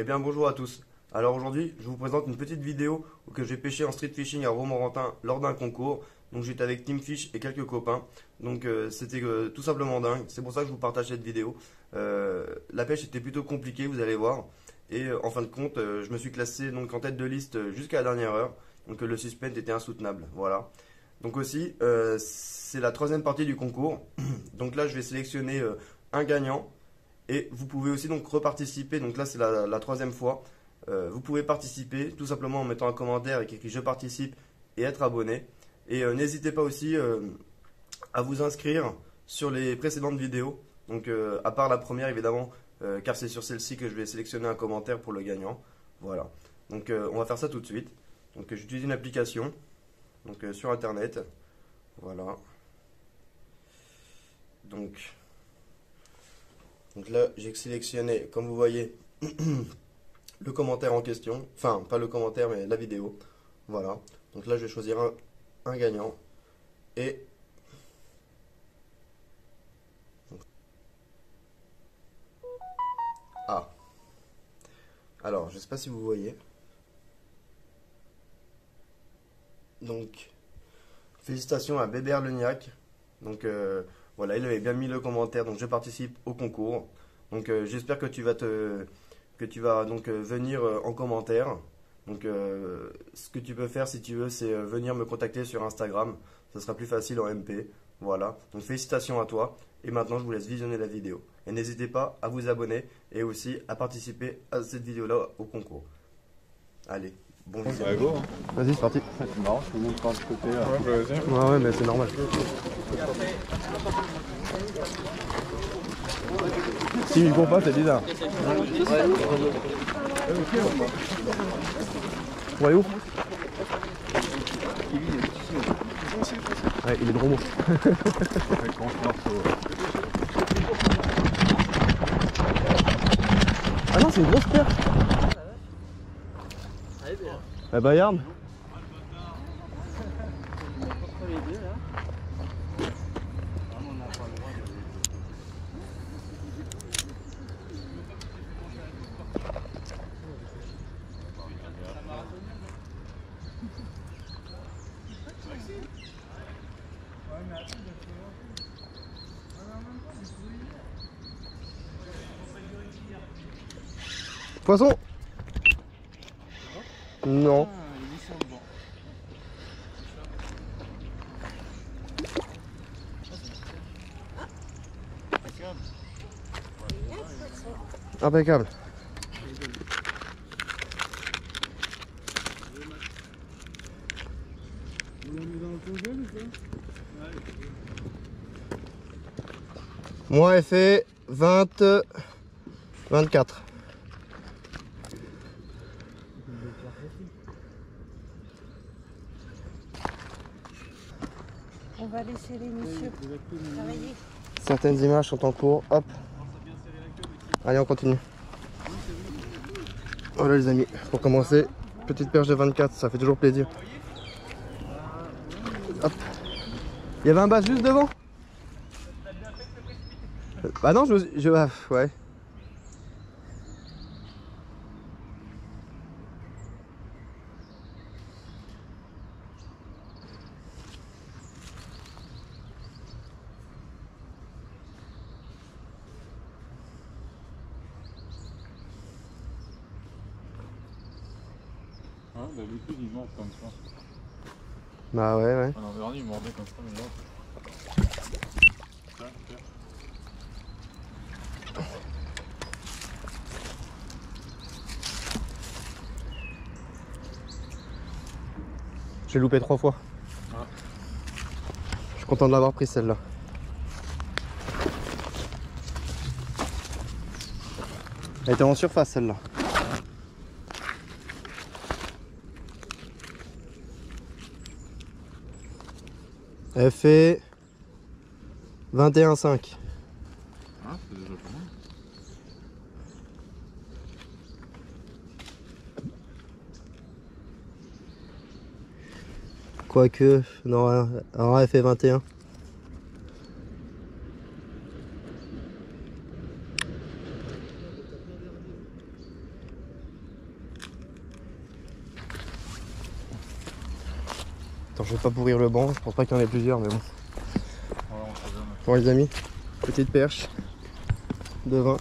Eh bien bonjour à tous. Alors aujourd'hui, je vous présente une petite vidéo que j'ai pêché en street fishing à Romorantin lors d'un concours. Donc j'étais avec Team Fish et quelques copains. Donc euh, c'était euh, tout simplement dingue. C'est pour ça que je vous partage cette vidéo. Euh, la pêche était plutôt compliquée, vous allez voir. Et en fin de compte, je me suis classé donc en tête de liste jusqu'à la dernière heure. Donc le suspense était insoutenable. Voilà. Donc aussi, c'est la troisième partie du concours. Donc là, je vais sélectionner un gagnant. Et vous pouvez aussi donc reparticiper. Donc là, c'est la, troisième fois. vous pouvez participer tout simplement en mettant un commentaire avec écrit je participe et être abonné. Et euh, n'hésitez pas aussi euh, à vous inscrire sur les précédentes vidéos. Donc euh, à part la première évidemment, car c'est sur celle-ci que je vais sélectionner un commentaire pour le gagnant. Voilà. Donc on va faire ça tout de suite. Donc j'utilise une application donc sur internet. Voilà. Donc, donc là j'ai sélectionné, comme vous voyez, le commentaire en question. Enfin, pas le commentaire, mais la vidéo. Voilà. Donc là je vais choisir un, gagnant. Et Ah. Alors, je sais pas si vous voyez. Donc, félicitations à Bébert Leniac. Donc, euh, voilà, il avait bien mis le commentaire. Donc, je participe au concours. Donc, euh, j'espère que tu vas te euh, venir en commentaire. Donc, euh, ce que tu peux faire si tu veux, c'est euh, venir me contacter sur Instagram. Ce sera plus facile en MP. Voilà. Donc, félicitations à toi. Et maintenant, je vous laisse visionner la vidéo. Et n'hésitez pas à vous abonner et aussi à participer à cette vidéo-là au concours. Allez, bon. Hein. Vas-y, c'est parti. C'est marrant, je montre pas de côté là. Ouais, ouais, mais c'est normal. Si il court pas, c'est bizarre. Ouais, où Ouais, il est de remous. ah non, c'est une grosse perche. Eh bah, yarn. Poisson Non. Impeccable. Moi, elle fait 20, 24. Les messieurs. Certaines images sont en cours. Hop. Allez, on continue. Voilà les amis, pour commencer, petite perche de 24, ça fait toujours plaisir. Hop. Il y avait un bass juste devant? Bah non, je... je ah, ouais. Hein, D'habitude, il mord comme ça. Bah ouais, ouais. Ah non, dernier, il mordait comme ça, mais là. Tiens, tiens. J'ai loupé trois fois. Ah. Je suis content de l'avoir pris celle-là. Elle était en surface celle-là. Elle fait 21,5. Ah, c'est déjà pas mal. Quoique, non, alors elle fait 21. Je vais pas pourrir le banc, je pense pas qu'il y en ait plusieurs, mais bon. Bon les amis, petite perche de 20.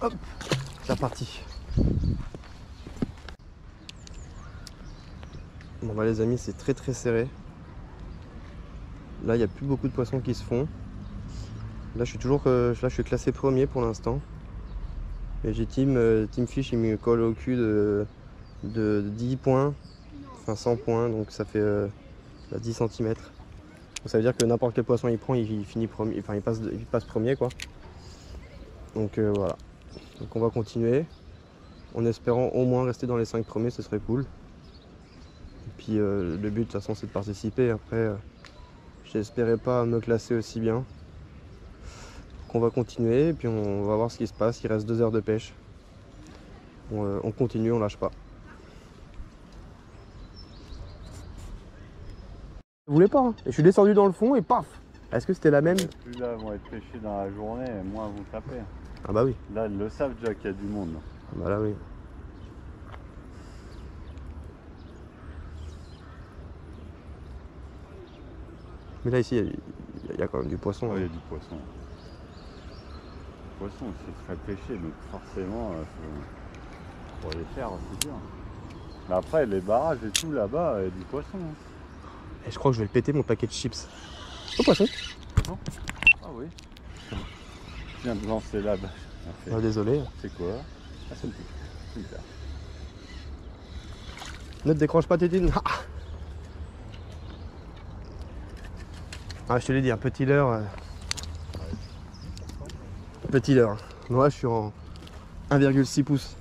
Hop, c'est reparti. Bon bah les amis, c'est très très serré. Là, il n'y a plus beaucoup de poissons qui se font. Là, je suis toujours euh, là, je suis classé premier pour l'instant. Et j'ai Team, euh, Team Fish, il me colle au cul de, de 10 points, enfin 100 points, donc ça fait euh, 10 cm. Donc ça veut dire que n'importe quel poisson il prend, il, finit premier, enfin il passe, il passe premier quoi. Donc euh, voilà. Donc on va continuer. En espérant au moins rester dans les 5 premiers, ce serait cool. Et puis euh, le but de toute façon c'est de participer. Après, euh, j'espérais pas me classer aussi bien. Donc on va continuer et puis on va voir ce qui se passe. Il reste 2 heures de pêche. On, euh, on continue, on lâche pas. Je voulais pas. hein. Et je suis descendu dans le fond et paf Est-ce que c'était la même Plus là vont être pêchés dans la journée, moins vous tapez. Ah bah oui. Là, ils le savent déjà qu'il y a du monde. Ah Bah là oui. Mais là ici, il y a- il y, a quand même du poisson. Ouais, il y hein. a du poisson. Le poisson, c'est très pêché, donc forcément, euh, faut... faut les faire, c'est sûr. Mais après, les barrages et tout là-bas, il y a du poisson. hein. Et je crois que je vais le péter mon paquet de chips. Au poisson Ah oui. Je viens de lancer là-bas. Ah, Désolé. C'est quoi? Ah, c'est. Super. Ne te décroche pas Tétine. Ah Ah, je te l'ai dit, un petit leurre. euh, Petit leurre. Moi, je suis en 1,6 pouces.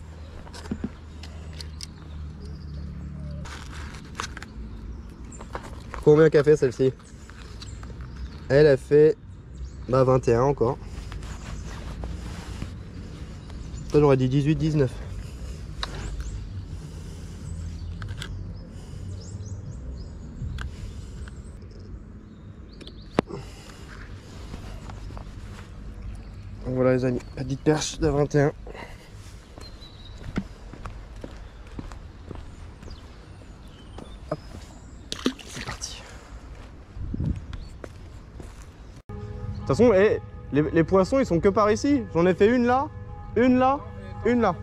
Combien qu'a fait celle-ci Elle a fait bah, 21 encore. Ça, j'aurais dit 18, 19. Donc voilà les amis, petite perche de 21. Hop, c'est parti. De toute façon, eh, les, poissons ils sont que par ici. J'en ai fait une là, une là, une là.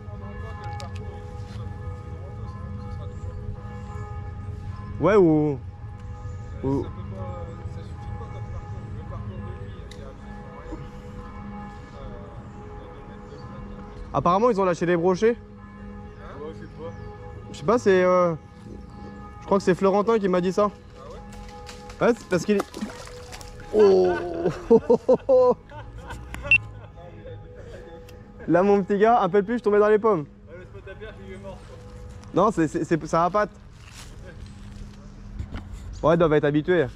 Ouais ou... Apparemment ils ont lâché les brochets. Je sais pas, c'est... euh, Je crois que c'est Florentin qui m'a dit ça. Ouais, c'est parce qu'il. Oh Là mon petit gars, un peu de plus, je tombais dans les pommes. Non, c'est- ça va pas. Ouais, ils doivent être habitués.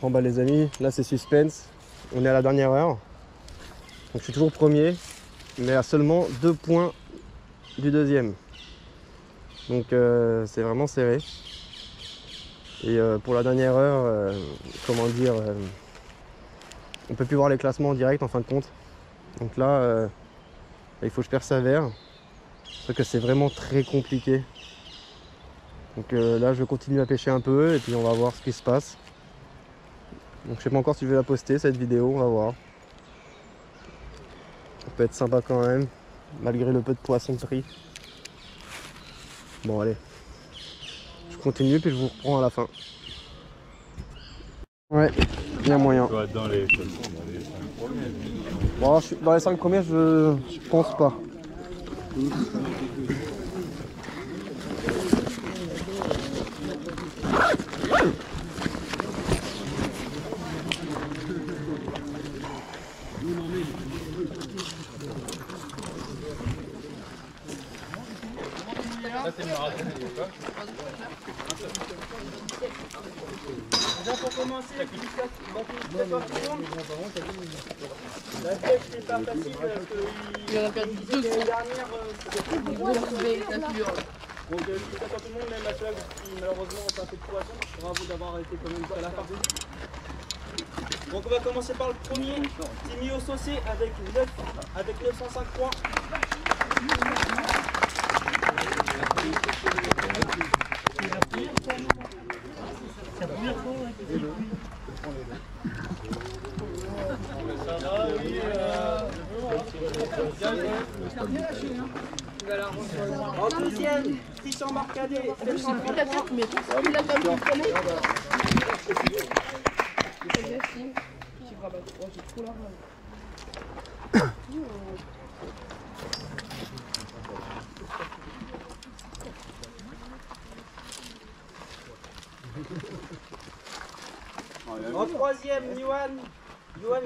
Bon bah les amis, là c'est suspense. On est à la dernière heure. Donc je suis toujours premier, mais à seulement deux points du deuxième. Donc euh, c'est vraiment serré. Et euh, pour la dernière heure, euh, comment dire, on peut plus voir les classements en direct en fin de compte. Donc là, il faut que je persévère. Parce que c'est vraiment très compliqué. Donc là, je vais continuer à pêcher un peu et puis on va voir ce qui se passe. Donc je sais pas encore si je vais la poster cette vidéo, on va voir. Ça peut être sympa quand même, malgré le peu de poissons pris. Bon allez. Je continue puis je vous reprends à la fin. Ouais, il y a moyen. Dans les. Bon, je suis- dans les 5 premiers, je, je pense pas. Déjà pour commencer, la pièce n'est pas facile parce qu'il disait que l'année dernière, euh, c'était Donc je à tout le monde, même à ceux qui malheureusement ont pas fait de poisson. Bravo d'avoir été quand même jusqu'à la fin. Donc on va commencer par le premier, Timio Saucé avec 9, avec 905 points. En deuxième, Christian Marcadet, 730 points. En troisième, Johan, Johan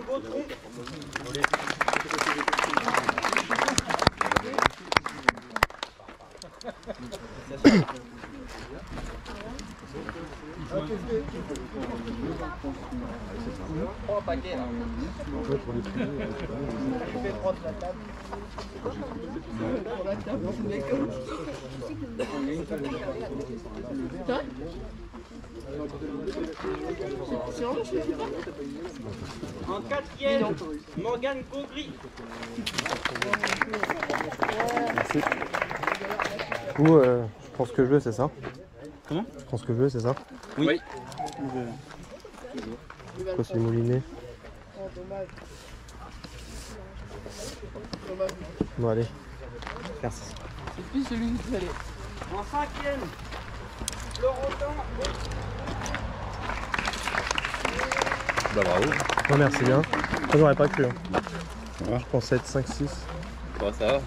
En quatrième, Morgane Gaugry. Ou euh, je prends ce que je veux, c'est ça Comment Je prends ce que je veux, c'est ça Oui. Quoi, c'est mouliné Bon, allez. Merci. En cinquième, Florentin. Bah bravo. Non, merci bien. Moi, j'aurais pas cru. hein. Je pensais être 5-6. ça va